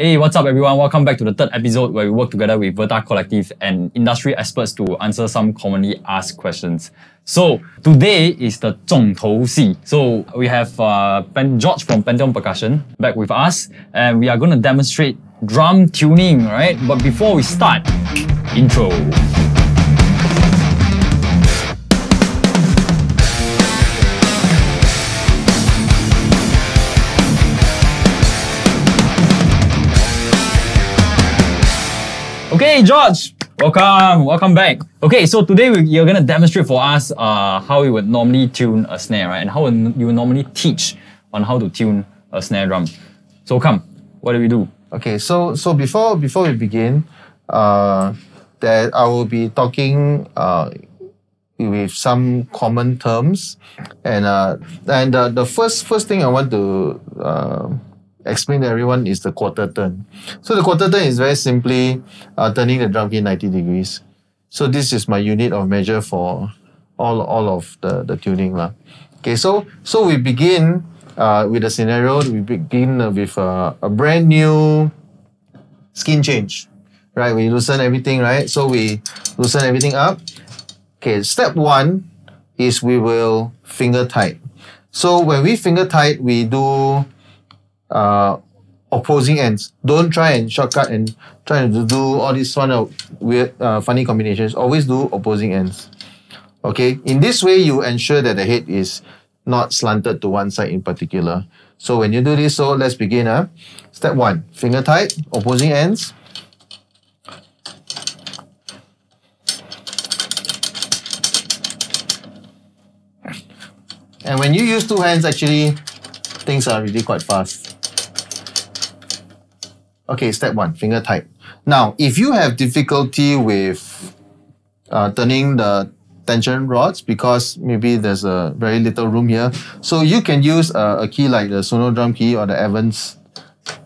Hey, what's up, everyone? Welcome back to the third episode where we work together with Verta Collective and industry experts to answer some commonly asked questions. So today is the 重头戏. So we have uh, ben George from Pantheon Percussion back with us, and we are going to demonstrate drum tuning, right? But before we start, intro. Okay, George, welcome, welcome back. Okay, so today we, you're gonna demonstrate for us uh, how you would normally tune a snare, right? And how you would normally teach on how to tune a snare drum. So come, what do we do? Okay, so so before before we begin, uh, that I will be talking uh, with some common terms, and uh, and uh, the first first thing I want to uh, explain to everyone is the quarter turn. So the quarter turn is very simply uh, turning the drum key 90 degrees. So this is my unit of measure for all, all of the, the tuning. Lah. Okay, so, so we begin uh, with a scenario. We begin with a, a brand new skin change, right? We loosen everything, right? So we loosen everything up. Okay, step one is we will finger tight. So when we finger tight, we do uh, opposing ends. Don't try and shortcut and try to do all these kind of weird, uh, funny combinations. Always do opposing ends. Okay, in this way, you ensure that the head is not slanted to one side in particular. So when you do this, so let's begin. Uh. Step one, finger tight, opposing ends. And when you use two hands, actually, things are really quite fast. Okay, step one, finger tight. Now, if you have difficulty with uh, turning the tension rods because maybe there's a very little room here, so you can use a, a key like the Sonor drum key or the Evans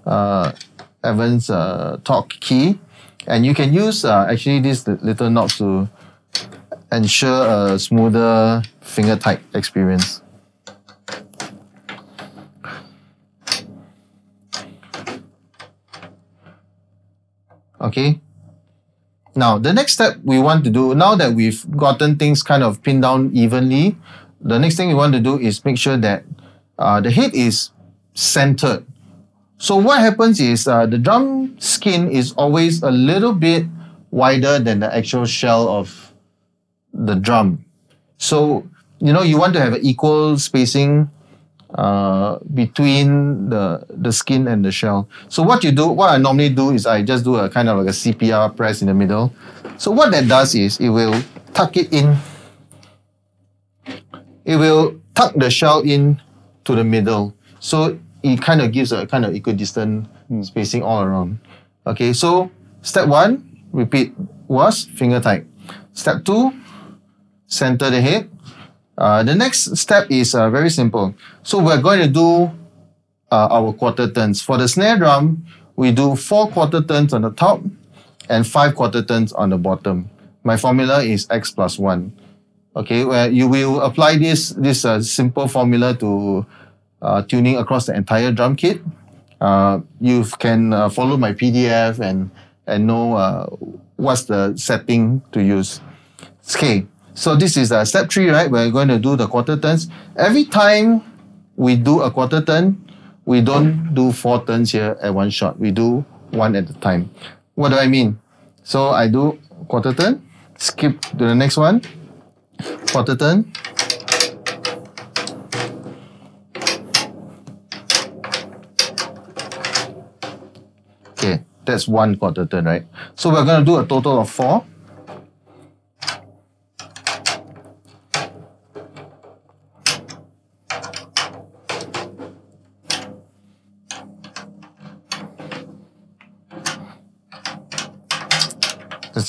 uh, Evans uh, Torque key, and you can use uh, actually these little knobs to ensure a smoother finger tight experience. Okay. Now, the next step we want to do, now that we've gotten things kind of pinned down evenly, the next thing we want to do is make sure that uh, the head is centered. So what happens is uh, the drum skin is always a little bit wider than the actual shell of the drum. So, you know, you want to have an equal spacing uh, between the the skin and the shell. So what you do, what I normally do is I just do a kind of like a CPR press in the middle. So what that does is it will tuck it in. It will tuck the shell in to the middle. So it kind of gives a kind of equidistant spacing all around. Okay, so step one, repeat was finger tight. Step two, center the head. Uh, the next step is uh, very simple. So we're going to do uh, our quarter turns. For the snare drum, we do four quarter turns on the top and five quarter turns on the bottom. My formula is x plus one. Okay, where you will apply this this uh, simple formula to uh, tuning across the entire drum kit. You can follow my PDF and and know what's the setting to use. Okay, so this is uh, step three, right? We're going to do the quarter turns. Every time we do a quarter turn, we don't do four turns here at one shot. We do one at a time. What do I mean? So I do quarter turn, skip to the next one, quarter turn. Okay, that's one quarter turn, right? So we're going to do a total of four.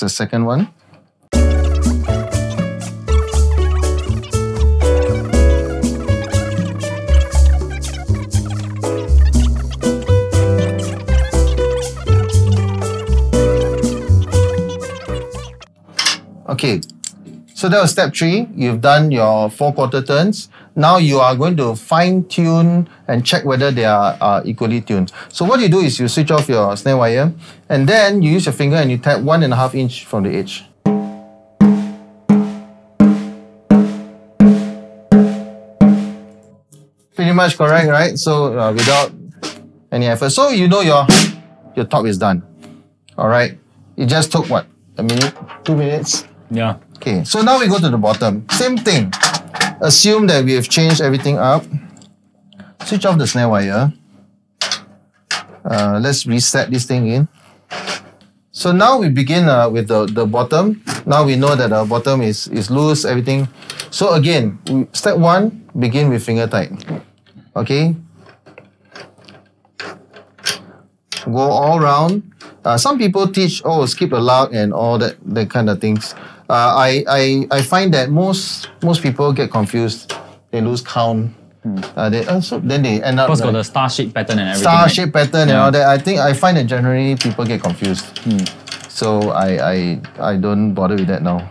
The second one. Okay, so that was step three. You've done your four quarter turns. Now you are going to fine tune and check whether they are uh, equally tuned. So what you do is you switch off your snare wire and then you use your finger and you tap one and a half inch from the edge. Pretty much correct, right? So uh, without any effort. So you know your your top is done. All right. It just took what? A minute? Two minutes? Yeah. Okay, so now we go to the bottom. Same thing. Assume that we have changed everything up. Switch off the snare wire. Uh, let's reset this thing in. So now we begin uh, with the, the bottom. Now we know that the bottom is, is loose, everything. So again, step one, begin with finger tight. Okay? Go all around. Uh, some people teach, oh, skip a lug and all that, that kind of things. Uh, I, I, I find that most most people get confused. They lose count. Uh, they, uh, so then they end up Because got the star shape pattern and everything. star right? shape pattern and all that. I think I find that generally people get confused. So I, I I don't bother with that now.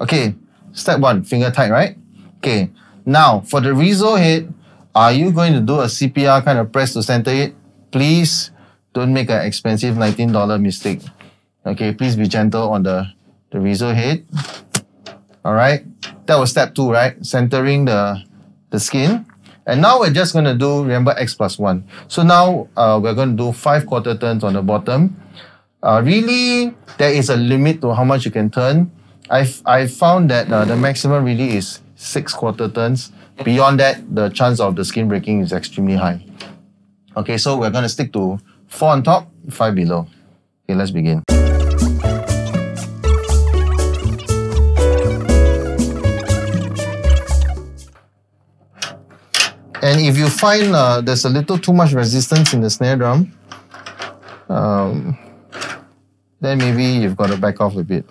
Okay, step one, finger tight, right? Okay, now for the reso head, are you going to do a CPR kind of press to center it? Please don't make an expensive $19 mistake. Okay, please be gentle on the, the reso head. All right, that was step two, right? Centering the, the skin. And now we're just going to do, remember, X plus 1. So now uh, we're going to do 5 quarter turns on the bottom. Uh, really, there is a limit to how much you can turn. I've, I found that uh, the maximum really is 6 quarter turns. Beyond that, the chance of the skin breaking is extremely high. Okay, so we're going to stick to 4 on top, 5 below. Okay, let's begin. And if you find uh, there's a little too much resistance in the snare drum, um, then maybe you've got to back off a bit.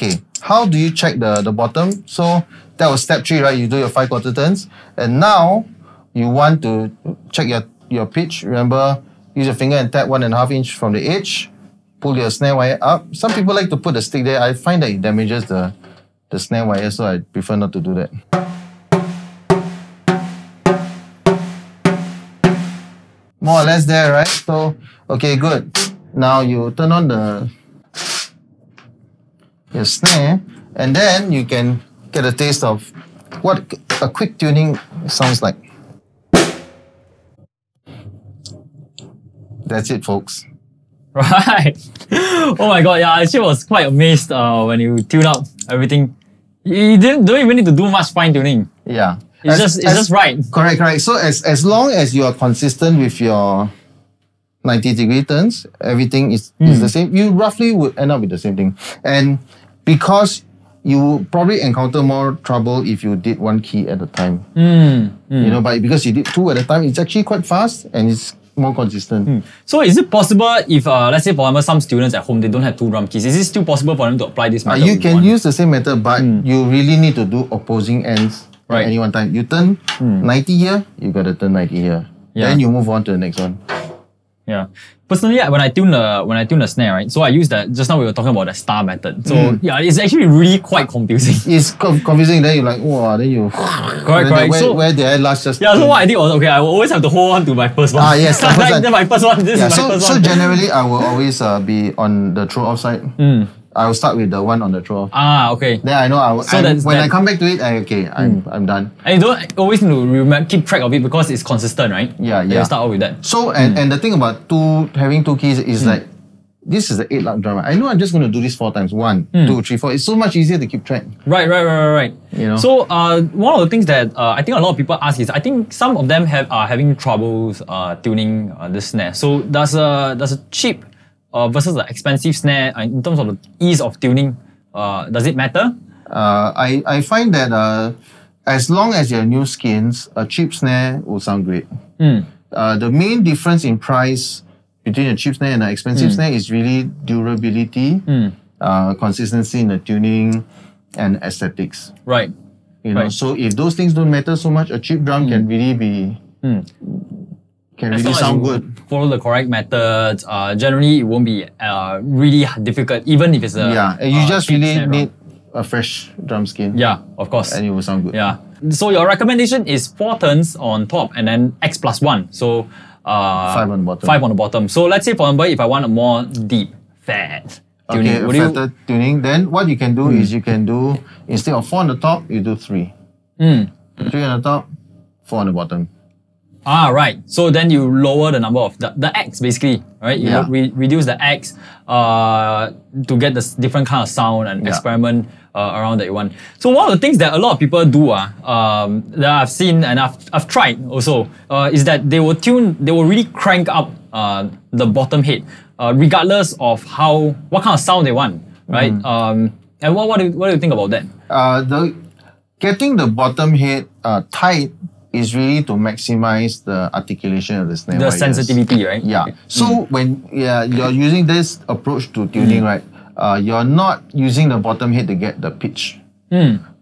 Okay, how do you check the, the bottom? So that was step three, right? You do your five quarter turns. And now you want to check your, your pitch. Remember, use your finger and tap one and a half inch from the edge. Pull your snare wire up. Some people like to put the stick there. I find that it damages the, the snare wire, so I prefer not to do that. More or less there, right? So, okay, good. Now you turn on the your snare, and then you can get a taste of what a quick tuning sounds like. That's it, folks. Right. oh my god, yeah, I actually was quite amazed uh, when you tune up everything. You didn't don't even need to do much fine tuning. Yeah. It's As- just it's as- just right. Correct, correct. So as as long as you are consistent with your 90 degree turns, everything is, is Hmm. the same. You roughly would end up with the same thing. And because you probably encounter more trouble if you did one key at a time. Hmm, You know, but because you did two at a time, it's actually quite fast and it's more consistent. Hmm. So is it possible if uh, let's say for example some students at home they don't have two drum keys, is it still possible for them to apply this Uh, method? you can one? use the same method, but you really need to do opposing ends Right. at any one time. You turn 90 here, you gotta turn 90 here. Yeah. Then you move on to the next one. Yeah. Personally, when I tune the when I tune the snare, right? So I use that. Just now we were talking about the star method. So Hmm. yeah, it's actually really quite confusing. It's co- confusing. Then you're like, wow. Then you. Correct, Where, correct. where, So- where did I last just? Yeah. So what I did was okay. I will always have to hold on to my first one. Ah, yes, first then my first one. This Yeah. is my So first so one. generally, I will always uh, be on the throw off side. Hmm. I will start with the one on the throw off. ah, okay. Then I know I will, So I'm- that's when I come back to it, I, okay, I'm I'm done. And you don't always need to remember, keep track of it because it's consistent, right? Yeah, yeah. You start off with that. So and, Hmm. and the thing about two having two keys is like this is the eight lug drama. I know I'm just going to do this four times. One, Hmm. two, three, four. It's so much easier to keep track. Right, right, right, right, right. You know? So uh, one of the things that uh, I think a lot of people ask is, I think some of them have are having troubles uh, tuning uh, the snare. So does a does a cheap uh, versus an expensive snare uh, in terms of the ease of tuning, uh, does it matter? Uh, I I find that uh, as long as you have new skins, a cheap snare will sound great. Hmm. Uh, the main difference in price between a cheap snare and an Hmm. expensive snare is really durability, uh, consistency in the tuning, and aesthetics. Right. You know, Right. so if those things don't matter so much, a cheap drum can really be can really sound you good. Follow the correct methods. Uh, generally, it won't be uh, really difficult, even if it's a yeah, you uh, just really drum. need a fresh drum skin. Yeah, of course. and it will sound good. Yeah. So your recommendation is four turns on top and then X plus one. So uh, Five on the bottom. Five on the bottom. So let's say for example, if I want a more deep, fat tuning, Okay, you? Hmm. fatter tuning. Then what you can do is you can do instead of four on the top, you do three. Mm. Three on the top, four on the bottom. Ah, right. So then you lower the number of the, the X basically, right? You Yeah. re- reduce the X uh, to get the different kind of sound and Yeah. experiment uh, around that you want. So one of the things that a lot of people do uh, um, that I've seen and I've, I've tried also uh, is that they will tune, they will really crank up uh, the bottom head uh, regardless of how, what kind of sound they want, right? Mm-hmm. Um, and what, what, do you, what do you think about that? Uh, the getting the bottom head uh, tight is really to maximize the articulation of the snare The wires. sensitivity, right? Yeah. Okay. So when yeah, you're using this approach to tuning, right? Uh, you're not using the bottom head to get the pitch.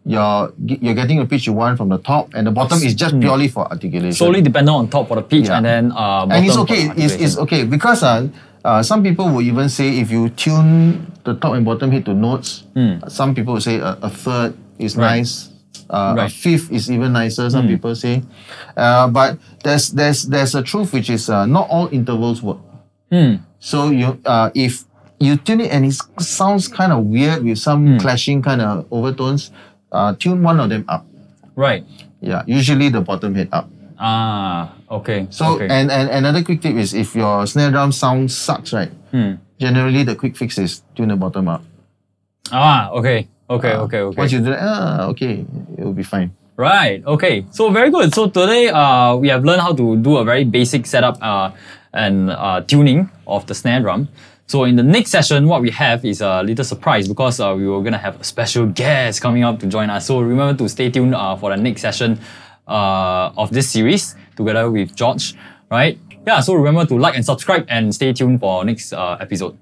You're you're getting the pitch you want from the top, and the bottom is just purely for articulation. Solely dependent on top for the pitch Yeah. and then uh, and it's okay. It's, it's okay because uh, uh, some people will even say if you tune the top and bottom head to notes, some people will say a, a third is. Right. nice. Uh, A Right. Hmm. fifth is even nicer. Some people say, uh, but there's there's there's a truth which is uh, not all intervals work. Hmm. So you uh, if you tune it and it sounds kind of weird with some Hmm. clashing kind of overtones, uh, tune one of them up. Right. Yeah, usually the bottom head up. Ah, okay. So okay. and, and another quick tip is if your snare drum sound sucks, right? Hmm. Generally the quick fix is tune the bottom up. ah, okay, okay, Uh, okay, okay. Once you do that, ah, okay, it will be fine. Right. Okay. So very good. So today, uh, we have learned how to do a very basic setup uh, and uh, tuning of the snare drum. So in the next session, what we have is a little surprise because uh, we were gonna have a special guest coming up to join us. So remember to stay tuned uh, for the next session uh, of this series together with George. Right. Yeah. So remember to like and subscribe and stay tuned for our next uh, episode.